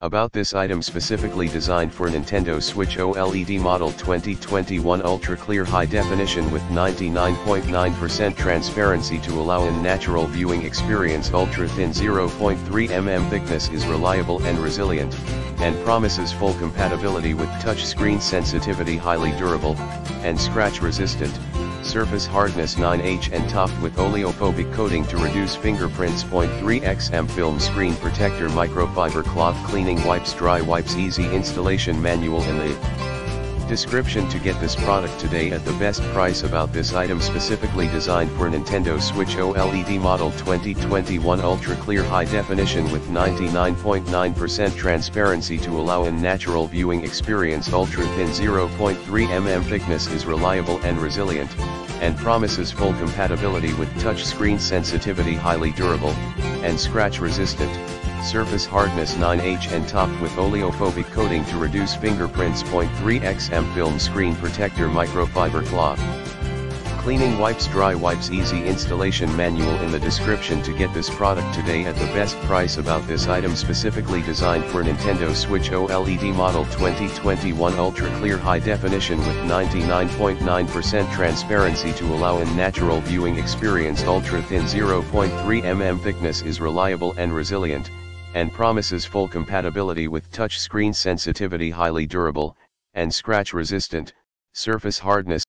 About this item specifically designed for Nintendo Switch OLED model 2021 Ultra Clear High Definition with 99.9% transparency to allow a natural viewing experience. Ultra Thin 0.3 mm thickness is reliable and resilient, and promises full compatibility with touch screen sensitivity highly durable, and scratch resistant surface hardness 9H and topped with oleophobic coating to reduce fingerprints. 0.3xm film screen protector microfiber cloth cleaning wipes dry wipes easy installation manual in the Description to get this product today at the best price about this item specifically designed for Nintendo Switch OLED model 2021 Ultra Clear High Definition with 99.9% transparency to allow a natural viewing experience. Ultra Thin 0.3 mm thickness is reliable and resilient, and promises full compatibility with touch screen sensitivity highly durable, and scratch resistant surface hardness 9H and topped with oleophobic coating to reduce fingerprints. 0.3xm film screen protector microfiber cloth. Cleaning wipes dry wipes easy installation manual in the description to get this product today at the best price about this item specifically designed for Nintendo Switch OLED model 2021 ultra clear high definition with 99.9% transparency to allow a natural viewing experience ultra thin 0.3 mm thickness is reliable and resilient, and promises full compatibility with touch screen sensitivity highly durable, and scratch resistant, surface hardness